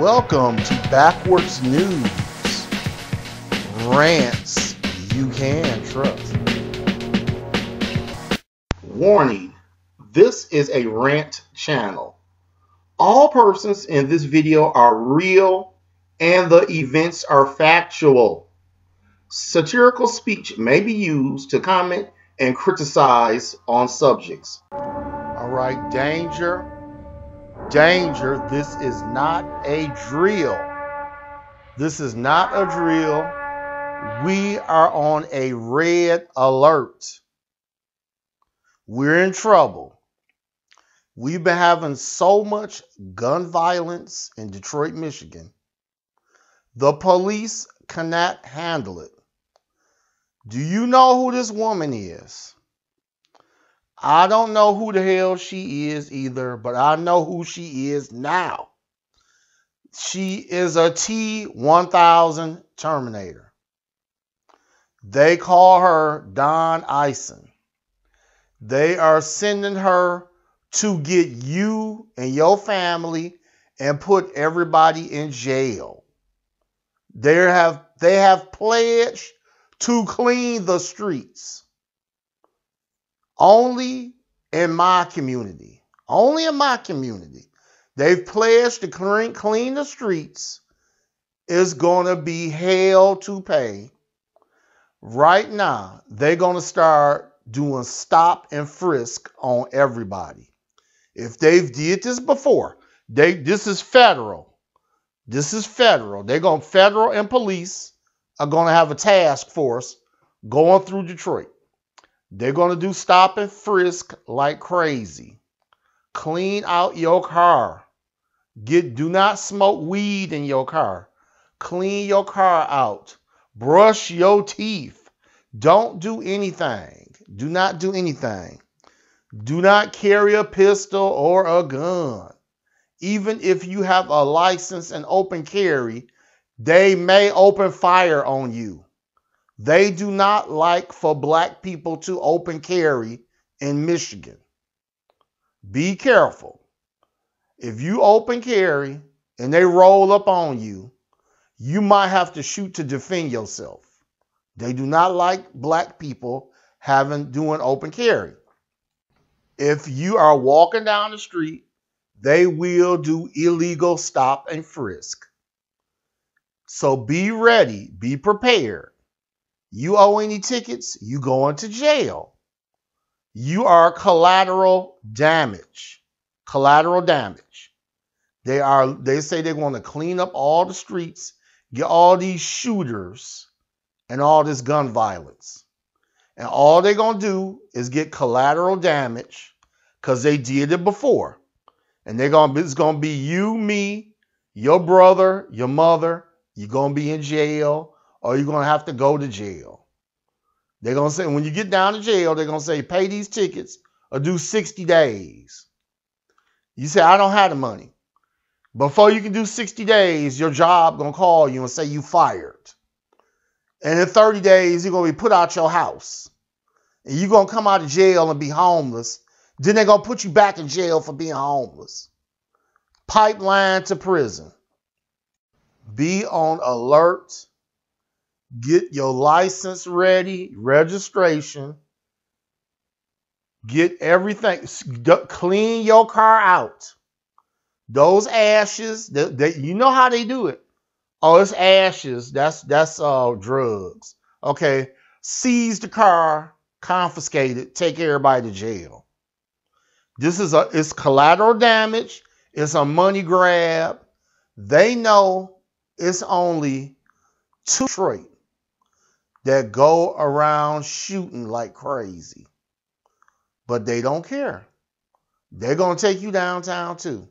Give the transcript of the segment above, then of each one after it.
Welcome to Backwards News. Rants you can trust. Warning this is a rant channel. All persons in this video are real and the events are factual. Satirical speech may be used to comment and criticize on subjects. All right, danger, danger. This is not a drill. This is not a drill. We are on a red alert. We're in trouble. We've been having so much gun violence in Detroit, Michigan. The police cannot handle it. Do you know who this woman is? I don't know who the hell she is either, but I know who she is now. She is a T 1000 Terminator. They call her Dawn Ison. They are sending her to get you and your family and put everybody in jail. They have they have pledged to clean the streets. Only in my community, only in my community, they've pledged to clean, clean the streets. Is going to be hell to pay. Right now, they're going to start doing stop and frisk on everybody. If they've did this before, they this is federal. This is federal. They're going federal and police are going to have a task force going through Detroit. They're going to do stop and frisk like crazy. Clean out your car. Get do not smoke weed in your car. Clean your car out. Brush your teeth. Don't do anything. Do not do anything. Do not carry a pistol or a gun. Even if you have a license and open carry, they may open fire on you. They do not like for black people to open carry in Michigan. Be careful. If you open carry and they roll up on you, you might have to shoot to defend yourself. They do not like black people having doing open carry. If you are walking down the street, they will do illegal stop and frisk. So be ready, be prepared. You owe any tickets, you going to jail. You are collateral damage. Collateral damage. They are they say they're going to clean up all the streets, get all these shooters and all this gun violence. And all they're going to do is get collateral damage cuz they did it before. And they're going to it's going to be you, me, your brother, your mother, you're going to be in jail or you're going to have to go to jail. They're going to say, when you get down to jail, they're going to say, pay these tickets or do 60 days. You say, I don't have the money. Before you can do 60 days, your job going to call you and say you fired. And in 30 days, you're going to be put out your house. And you're going to come out of jail and be homeless. Then they're going to put you back in jail for being homeless. Pipeline to prison. Be on alert Get your license ready, registration. Get everything. Clean your car out. Those ashes, you know how they do it. Oh, it's ashes. That's that's uh drugs. Okay. Seize the car, confiscate it, take everybody to jail. This is a it's collateral damage. It's a money grab. They know it's only two Detroit that go around shooting like crazy. But they don't care. They're going to take you downtown too.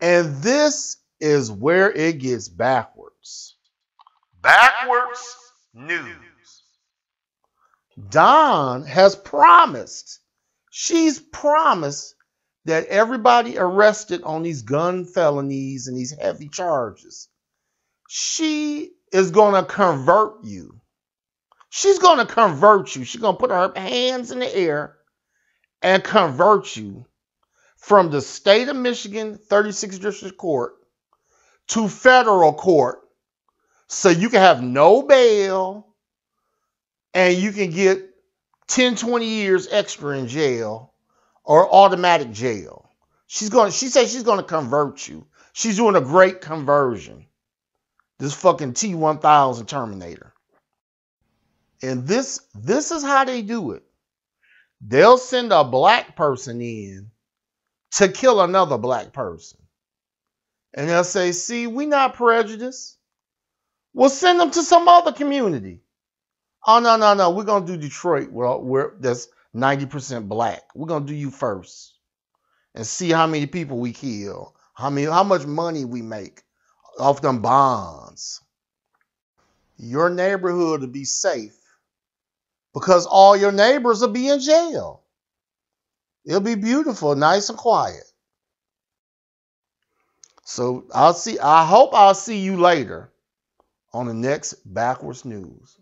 And this is where it gets backwards. Backwards news. Dawn has promised, she's promised that everybody arrested on these gun felonies and these heavy charges, she is going to convert you. She's going to convert you. She's going to put her hands in the air and convert you from the state of Michigan 36th District Court to federal court so you can have no bail and you can get 10, 20 years extra in jail or automatic jail. She's going she says she's going to convert you. She's doing a great conversion. This fucking T1000 Terminator. And this this is how they do it. They'll send a black person in to kill another black person. And they'll say, "See, we not prejudiced. We'll send them to some other community." Oh no, no, no. We're gonna do Detroit. Well, we're that's 90% black. We're gonna do you first. And see how many people we kill. How many how much money we make off them bonds. Your neighborhood will be safe because all your neighbors will be in jail. It'll be beautiful, nice and quiet. So I'll see I hope I'll see you later on the next backwards news.